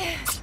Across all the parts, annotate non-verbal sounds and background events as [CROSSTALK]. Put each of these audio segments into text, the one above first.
Yeah. [LAUGHS]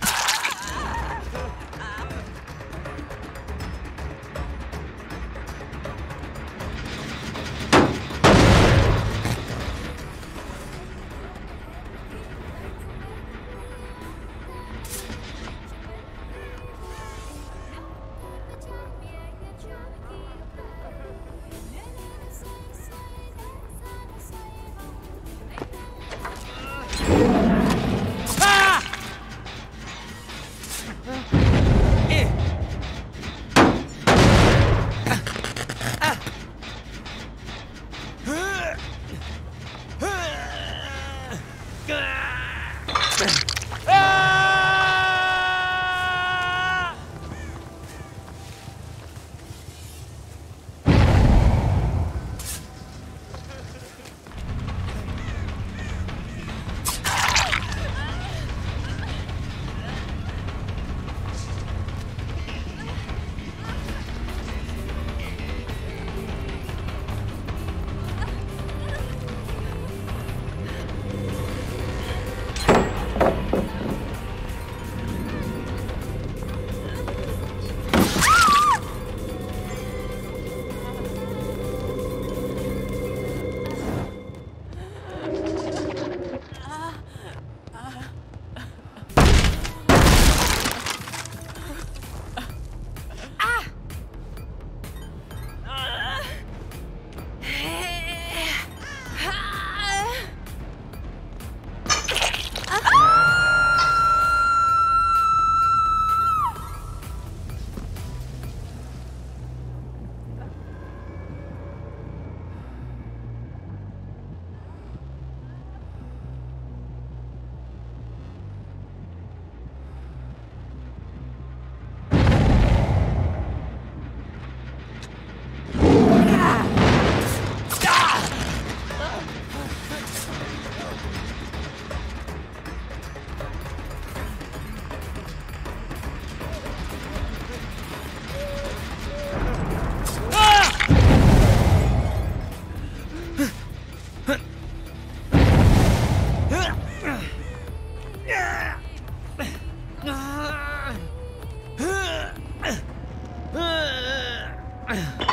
[COUGHS] Ugh.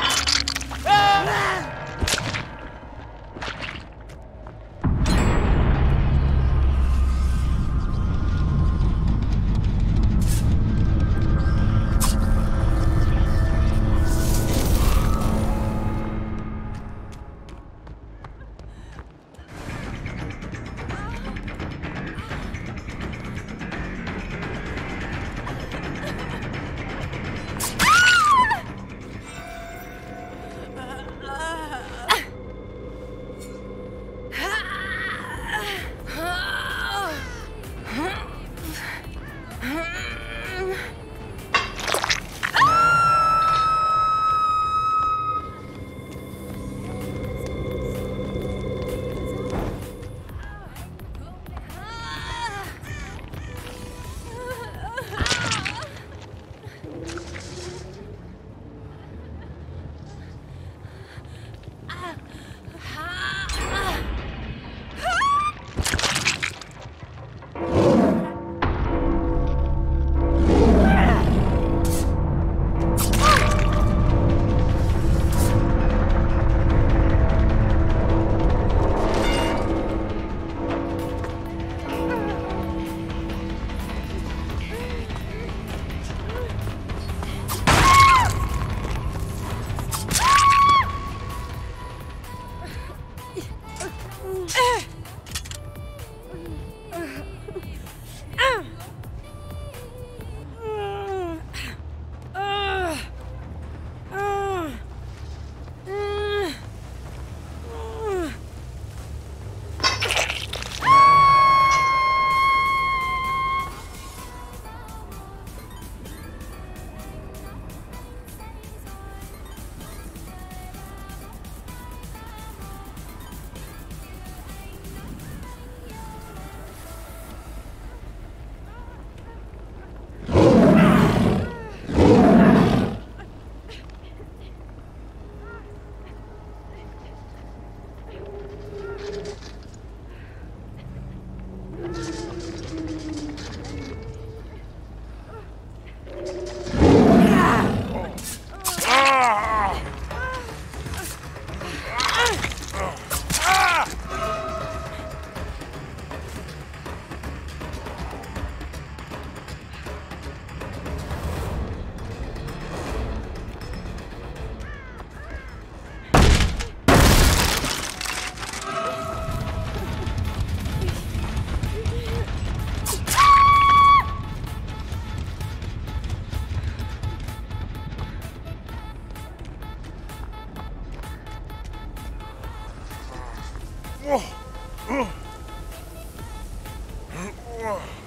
Whoa.